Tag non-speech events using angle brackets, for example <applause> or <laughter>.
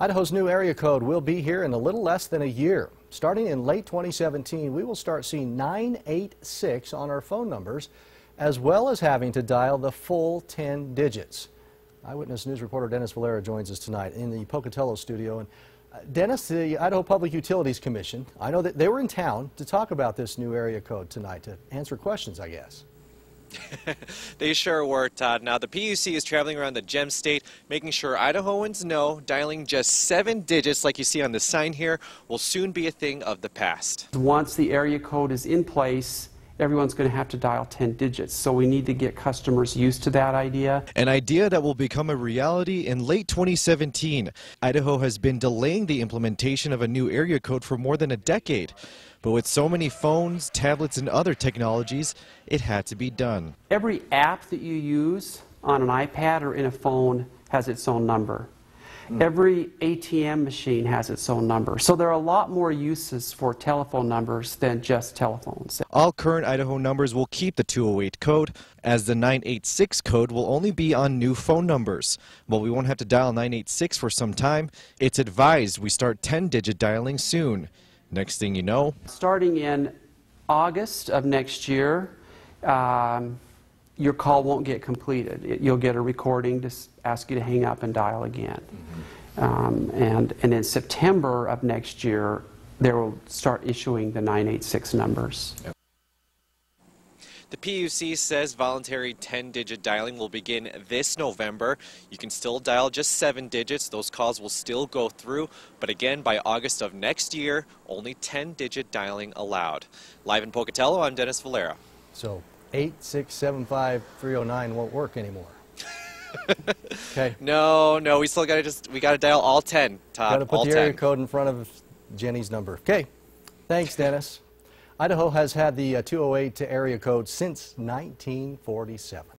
Idaho's new area code will be here in a little less than a year. Starting in late 2017, we will start seeing 986 on our phone numbers, as well as having to dial the full 10 digits. Eyewitness News reporter Dennis Valera joins us tonight in the Pocatello studio. And uh, Dennis, the Idaho Public Utilities Commission, I know that they were in town to talk about this new area code tonight, to answer questions, I guess. <laughs> they sure were, Todd. Now, the PUC is traveling around the gem state, making sure Idahoans know dialing just seven digits, like you see on the sign here, will soon be a thing of the past. Once the area code is in place, everyone's going to have to dial 10 digits. So we need to get customers used to that idea. An idea that will become a reality in late 2017. Idaho has been delaying the implementation of a new area code for more than a decade. But with so many phones, tablets, and other technologies, it had to be done. Every app that you use on an iPad or in a phone has its own number. Mm. Every ATM machine has its own number. So there are a lot more uses for telephone numbers than just telephones. All current Idaho numbers will keep the 208 code, as the 986 code will only be on new phone numbers. While we won't have to dial 986 for some time, it's advised we start 10-digit dialing soon. Next thing you know, starting in August of next year, um, your call won't get completed. It, you'll get a recording to ask you to hang up and dial again. Mm-hmm. Um, and, and in September of next year, they will start issuing the 986 numbers. Yep. The PUC says voluntary 10-digit dialing will begin this November. You can still dial just seven digits. Those calls will still go through. But again, by August of next year, only 10-digit dialing allowed. Live in Pocatello, I'm Dennis Valera. So 8675309 won't work anymore. <laughs> okay. No, no, we still got to just we got to dial all 10, Todd. Got to put all the 10. area code in front of Jenny's number. Okay. Thanks, Dennis. Idaho has had the uh, 208 area code since 1947.